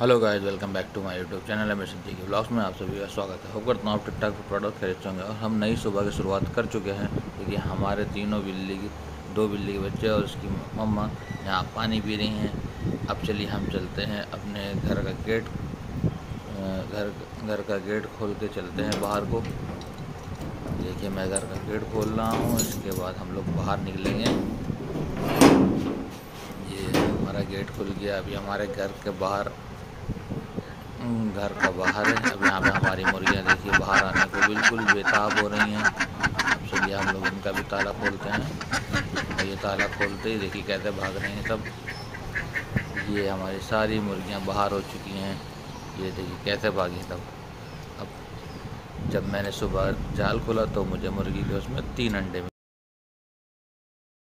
Hello guys, welcome back to my YouTube channel M Siddhi के vlogs में आप सभी का स्वागत है। होकर हूँ आप टिक टाक प्रोडक्ट खरीद होंगे और हम नई सुबह की शुरुआत कर चुके हैं देखिए हमारे तीनों बिल्ली की, दो बिल्ली के बच्चे और उसकी मम्मा यहाँ पानी पी रही हैं। अब चलिए हम चलते हैं अपने घर का गेट घर घर का गेट खोल के चलते हैं बाहर को। देखिए मैं घर का गेट खोल रहा हूँ, इसके बाद हम लोग बाहर निकलेंगे। ये हमारा गेट खुल गया, अभी हमारे घर के बाहर घर का बाहर है। अब यहाँ पे हमारी मुर्गियाँ देखिए, बाहर आने को बिल्कुल बेताब हो रही हैं। अब चलिए हम लोग इनका भी ताला खोलते हैं। ये ताला खोलते ही देखिए कैसे भाग रहे हैं सब। ये हमारी सारी मुर्गियाँ बाहर हो चुकी हैं। ये देखिए कैसे भागी तब अब जब मैंने सुबह जाल खोला तो मुझे मुर्गी के उसमें तीन अंडे